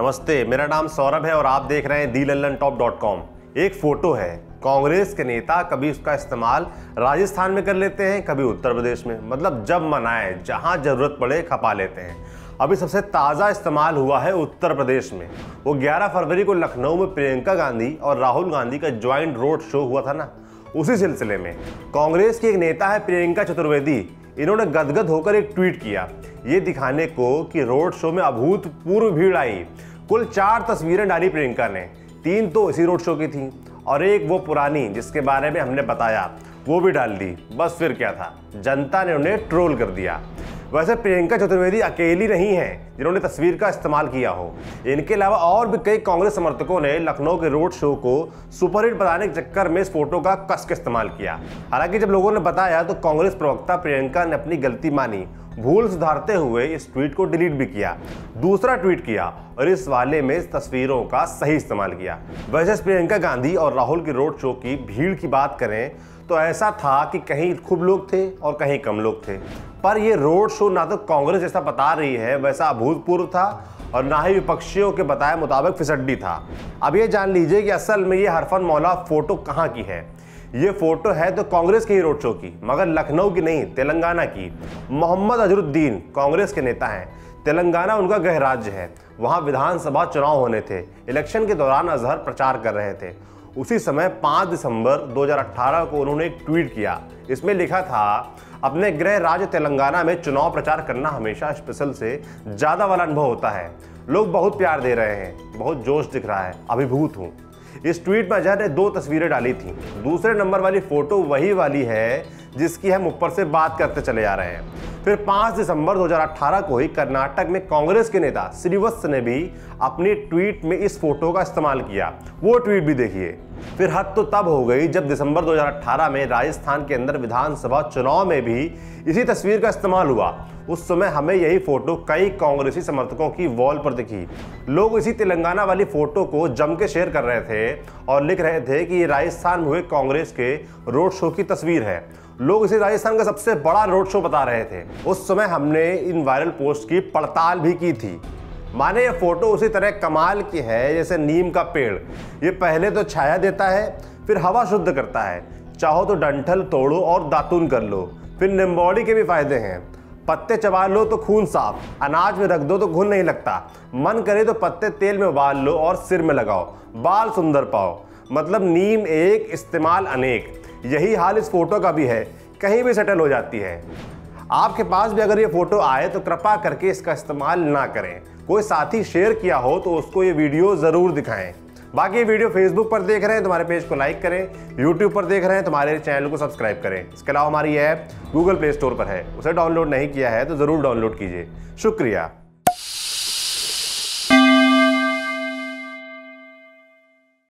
नमस्ते, मेरा नाम सौरभ है और आप देख रहे हैं the Lallan top dot com. एक फ़ोटो है, कांग्रेस के नेता कभी उसका इस्तेमाल राजस्थान में कर लेते हैं, कभी उत्तर प्रदेश में। मतलब जब मनाए जहाँ ज़रूरत पड़े, खपा लेते हैं। अभी सबसे ताज़ा इस्तेमाल हुआ है उत्तर प्रदेश में। वो 11 फरवरी को लखनऊ में प्रियंका गांधी और राहुल गांधी का ज्वाइंट रोड शो हुआ था ना? उसी सिलसिले में। कांग्रेस की एक नेता है प्रियंका चतुर्वेदी। इन्होंने गदगद होकर एक ट्वीट किया। ये दिखाने को कि रोड शो में अभूतपूर्व भीड़ आई। कुल चार तस्वीरें डाली प्रियंका ने। तीन तो इसी रोड शो की थी और एक वो पुरानी जिसके बारे में हमने बताया। वो भी डाल दी। बस फिर क्या था? जनता ने उन्हें ट्रोल कर दिया। वैसे प्रियंका चतुर्वेदी अकेली नहीं है, जिन्होंने तस्वीर का इस्तेमाल किया हो। इनके अलावा और भी कई कांग्रेस समर्थकों ने लखनऊ के रोड शो को सुपरहिट बनाने के चक्कर में इस फ़ोटो का कस के इस्तेमाल किया। हालाँकि जब लोगों ने बताया तो कांग्रेस प्रवक्ता प्रियंका ने अपनी गलती मानी। भूल सुधारते हुए इस ट्वीट को डिलीट भी किया, दूसरा ट्वीट किया और इस वाले में तस्वीरों का सही इस्तेमाल किया। वैसे प्रियंका गांधी और राहुल के रोड शो की भीड़ की बात करें तो ऐसा था कि कहीं खूब लोग थे और कहीं कम लोग थे। पर यह रोड शो ना तो कांग्रेस जैसा बता रही है, वैसा अभूतपूर्व था और ना ही विपक्षियों के बताए मुताबिक फिसड्डी था। अब ये जान लीजिए कि असल में ये हरफन मौला फ़ोटो कहाँ की है? ये फ़ोटो है तो कांग्रेस के ही रोड शो की, मगर लखनऊ की नहीं, तेलंगाना की। मोहम्मद अजरुद्दीन कांग्रेस के नेता हैं। तेलंगाना उनका गृह राज्य है। वहाँ विधानसभा चुनाव होने थे। इलेक्शन के दौरान अजहर प्रचार कर रहे थे। उसी समय 5 दिसंबर 2018 को उन्होंने एक ट्वीट किया। इसमें लिखा था, अपने गृह राज्य तेलंगाना में चुनाव प्रचार करना हमेशा स्पेशल से ज़्यादा वाला अनुभव होता है। लोग बहुत प्यार दे रहे हैं, बहुत जोश दिख रहा है, अभिभूत हूँ। इस ट्वीट में अजहर ने दो तस्वीरें डाली थी। दूसरे नंबर वाली फ़ोटो वही वाली है जिसकी हम ऊपर से बात करते चले जा रहे हैं। फिर 5 दिसंबर 2018 को ही कर्नाटक में कांग्रेस के नेता श्रीवत्स ने भी अपने ट्वीट में इस फ़ोटो का इस्तेमाल किया। वो ट्वीट भी देखिए। फिर हद तो तब हो गई जब दिसंबर 2018 में राजस्थान के अंदर विधानसभा चुनाव में भी इसी तस्वीर का इस्तेमाल हुआ। उस समय हमें यही फ़ोटो कई कांग्रेसी समर्थकों की वॉल पर दिखी। लोग इसी तेलंगाना वाली फ़ोटो को जम के शेयर कर रहे थे और लिख रहे थे कि ये राजस्थान में हुए कांग्रेस के रोड शो की तस्वीर है। लोग इसे राजस्थान का सबसे बड़ा रोड शो बता रहे थे। उस समय हमने इन वायरल पोस्ट की पड़ताल भी की थी। माने ये फ़ोटो उसी तरह कमाल की है जैसे नीम का पेड़। ये पहले तो छाया देता है, फिर हवा शुद्ध करता है। चाहो तो डंठल तोड़ो और दातून कर लो। फिर निम्बौड़ी के भी फ़ायदे हैं। पत्ते चबा लो तो खून साफ़, अनाज में रख दो तो घुन नहीं लगता। मन करे तो पत्ते तेल में उबाल लो और सिर में लगाओ। बाल सुंदर पाओ। मतलब नीम एक, इस्तेमाल अनेक। यही हाल इस फ़ोटो का भी है। कहीं भी सेटल हो जाती है। आपके पास भी अगर ये फ़ोटो आए तो कृपा करके इसका इस्तेमाल ना करें। कोई साथी शेयर किया हो तो उसको ये वीडियो ज़रूर दिखाएँ। बाकी वीडियो फेसबुक पर देख रहे हैं, तुम्हारे पेज को लाइक करें यूट्यूब पर देख रहे हैं, तुम्हारे चैनल को सब्सक्राइब करें। इसके अलावा हमारी ऐप गूगल प्ले स्टोर पर है। उसे डाउनलोड नहीं किया है तो ज़रूर डाउनलोड कीजिए। शुक्रिया।